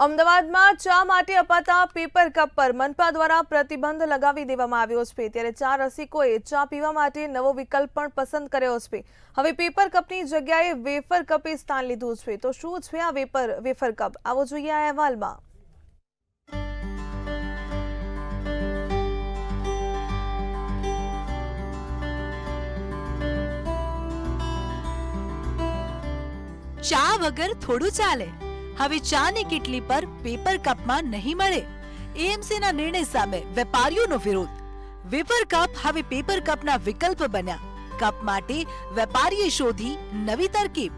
અમદાવાદમાં ચા માટે અપાતા પેપર કપ પર મનપા દ્વારા પ્રતિબંધ લગાવી દેવામાં આવ્યો છે. ત્યારે ચા રસિકોએ ચા પીવા માટે નવો વિકલ્પ પણ પસંદ કર્યો છે. હવે પેપર કપની જગ્યાએ વેફર કપે સ્થાન લીધું છે. તો શું છે આ વેપર, વેફર કપ? આવો જોઈએ આ અહેવાલમાં. ચા વગર થોડું ચાલે. હવે ચાની કીટલી પર પેપર કપમાં નહીં મળે. એએમસીના નિર્ણય સામે વેપારીઓનો વિરોધ. વેપર કપ હવે પેપર કપના વિકલ્પ બન્યા. કપ માટે વેપારીએ શોધી નવી તરકીબ.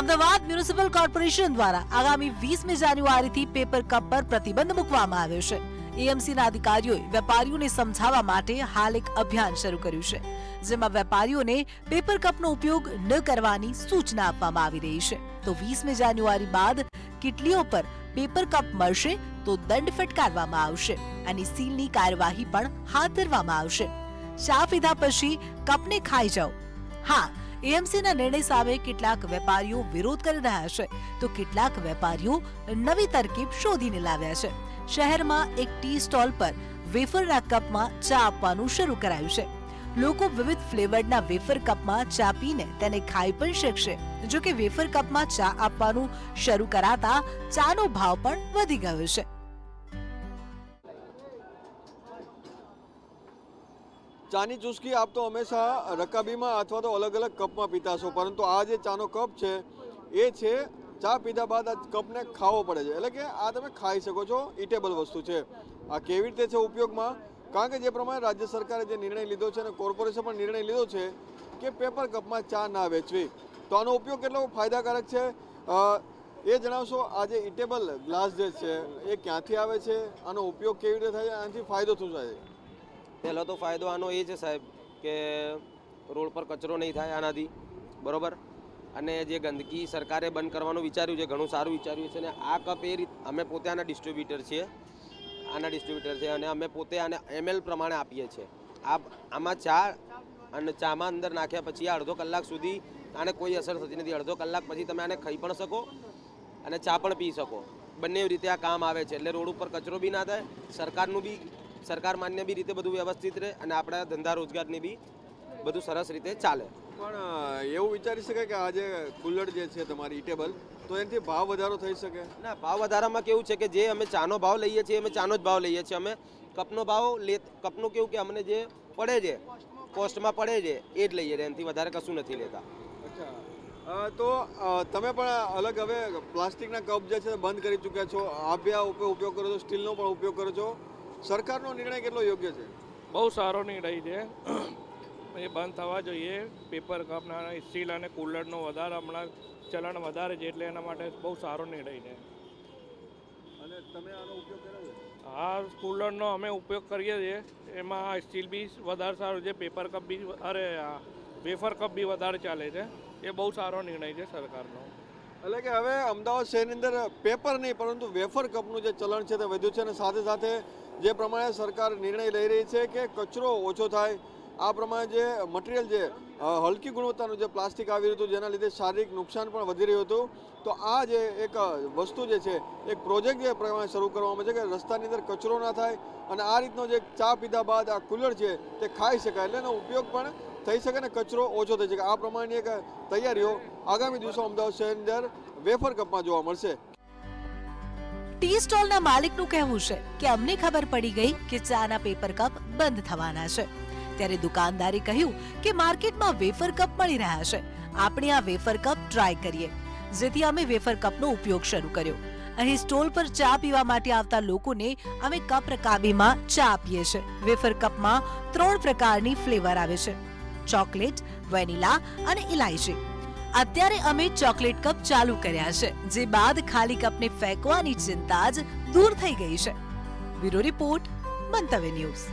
અમદાવાદ મ્યુનિસિપલ કોર્પોરેશન દ્વારા આગામી વીસમી જાન્યુઆરીથી પેપર કપ પર પ્રતિબંધ મૂકવામાં આવ્યો છે. એએમસીના અધિકારીઓએ વેપારીઓને સમજાવવા માટે હાલ એક અભિયાન શરૂ કર્યું છે, જેમાં વેપારીઓને પેપર કપનો ઉપયોગ ન કરવાની સૂચના આપવામાં આવી રહી છે. તો વીસમી જાન્યુઆરી બાદ કિટલીઓ પર પેપર કપ મળશે તો દંડ ફટકારવામાં આવશે અને સીલની કાર્યવાહી પણ હાથ ધરવામાં આવશે. ચા પીધા પછી કપને ખાઈ જાઓ? હા, એએમસીના નિર્ણય સામે કેટલાક વેપારીઓ વિરોધ કરી રહ્યા છે. તો કેટલાક વેપારીઓ નવી તરકીબ શોધીને લાવ્યા છે. શહેરમાં એક ટી સ્ટોલ પર વેફરના કપમાં ચા આપવાનું શરૂ કરાયું છે. લોકો વિવિધ ફ્લેવરના વેફર કપમાં ચા પીને તેને ખાઈ પણ શકશે. જો કે વેફર કપમાં ચા આપવાનું શરૂ કરાતા ચાનો ભાવ પણ વધી ગયો છે. ચાની ચુસ્કી આપ તો હંમેશા રકાબીમાં અથવા તો અલગ અલગ કપમાં પીતા છો, પરંતુ આ જે ચાનો કપ છે, એ છે ચા પીધા બાદ આ કપને ખાવો પડે છે. એટલે કે આ તમે ખાઈ શકો છો ઇટેબલ વસ્તુ છે. આ કેવી રીતે છે ઉપયોગમાં? કારણ કે જે પ્રમાણે રાજ્ય સરકારે જે નિર્ણય લીધો છે અને કોર્પોરેશન પણ નિર્ણય લીધો છે કે પેપર કપમાં ચા ના વેચવી. તો આનો ઉપયોગ કેટલો ફાયદાકારક છે? એ જણાવશો આ જે ઇટેબલ ગ્લાસ જે છે એ ક્યાંથી આવે છે? આનો ઉપયોગ કેવી રીતે થાય છે? આનાથી ફાયદો શું થાય છે? પહેલો તો ફાયદો આનો એ છે સાહેબ કે રોડ પર કચરો નહીં થાય આનાથી, બરોબર? અને જે ગંદકી સરકારે બંધ કરવાનું વિચાર્યું છે, ઘણું સારું વિચાર્યું છે અને આ કપ એ અમે પોતે આના ડિસ્ટ્રીબ્યુટર છીએ. આના ડિસ્ટ્રીબ્યુટર છે અને અમે પોતે આને એમએલ પ્રમાણે આપીએ છીએ. આ આમાં ચા અને ચામાં અંદર નાખ્યા પછી અડધો કલાક સુધી આને કોઈ અસર થતી નથી. અડધો કલાક પછી તમે આને ખાઈ પણ શકો અને ચા પણ પી શકો. બંને રીતે આ કામ આવે છે. એટલે રોડ ઉપર કચરો બી ના થાય, સરકારનું બી, સરકાર માન્ય બી રીતે બધું વ્યવસ્થિત રહે અને આપણા ધંધા રોજગારની બી બધું સરસ રીતે ચાલે. પણ એવું વિચારી શકાય કે આજે કુલર જે છે તમારી ઇટેબલ તો એનાથી ભાવ વધારો થઈ શકે? ના ભાવ વધારામાં કેવું છે કે જે અમે ચાનો ભાવ લઈએ છીએ અમે ચાનો જ ભાવ લઈએ છીએ. અમે કપનો ભાવ લે કપનું કેવું કે અમને જે પડે છે કોસ્ટમાં પડે છે એ જ લઈએ છીએ. એનાથી વધારે કશું નથી લેતા. અચ્છા. તો તમે પણ અલગ હવે પ્લાસ્ટિકના કપ જે છે બંધ કરી ચૂક્યા છો. આભ્યા ઉપયોગ કરો છો સ્ટીલનો પણ ઉપયોગ કરો છો. સરકારનો નિર્ણય કેટલો યોગ્ય છે? બહુ સારો નિર્ણય છે. એ બંધ થવા જોઈએ. પેપર કપના સ્ટીલ અને કુલરનો વધારે હમણાં ચલણ વધારે છે એટલે એના માટે બહુ સારો નિર્ણય છે. અને તમે આનો ઉપયોગ કરો છો? આ કુલરનો અમે ઉપયોગ કરીએ છીએ. એમાં સ્ટીલ બી વધારે સારું છે પેપર કપ બી અરે આ વેફર કપ બી વધારે ચાલે છે. એ બહુ સારો નિર્ણય છે સરકારનો. એટલે કે હવે અમદાવાદ શહેરની અંદર પેપર નહીં પરંતુ વેફર કપનું જે ચલણ છે તે વધ્યું છે અને સાથે સાથે જે પ્રમાણે સરકાર નિર્ણય લઈ રહી છે કે કચરો ઓછો થાય આ પ્રમાણે જે મટીરિયલ જે હલકી ગુણવત્તાનું જે પ્લાસ્ટિક આવી રહ્યું હતું, જેના લીધે શારીરિક નુકસાન પણ વધી રહ્યું હતું. તો આ જે એક વસ્તુ જે છે, એક પ્રોજેક્ટ જે પ્રમાણે શરૂ કરવામાં છે કે રસ્તાની અંદર કચરો ના થાય અને આ રીતનો જે ચા પીધા બાદ આ કુલર છે તે ખાઈ શકાય. એટલે એનો ઉપયોગ પણ થઈ શકે ને કચરો ઓછો થઈ શકે. આ પ્રમાણેની એક તૈયારીઓ આગામી દિવસો અમદાવાદ શહેરની અંદર વેફર કપમાં જોવા મળશે. ટી સ્ટોલના માલિકનું કહેવું છે કે અમને ખબર પડી ગઈ કે ચાના પેપર કપ બંધ થવાના છે. ત્યારે દુકાનદારે કહ્યું કે માર્કેટમાં વેફર કપ મળી રહ્યા છે. આપણે આ વેફર કપ ટ્રાય કરીએ. જેથી અમે વેફર કપનો ઉપયોગ શરૂ કર્યો. અહીં સ્ટોલ પર ચા પીવા માટે આવતા લોકોને અમે કપ રકાબીમાં ચા આપીએ છીએ. વેફર કપમાં ત્રણ પ્રકારની ફ્લેવર આવે છે. ચોકલેટ, વેનીલા અને ઇલાયચી. અત્યારે અમે ચોકલેટ કપ ચાલુ કર્યા છે, જે બાદ ખાલી કપને ફેંકવાની ચિંતા જ દૂર થઈ ગઈ છે. Bureau report, Mantavya news.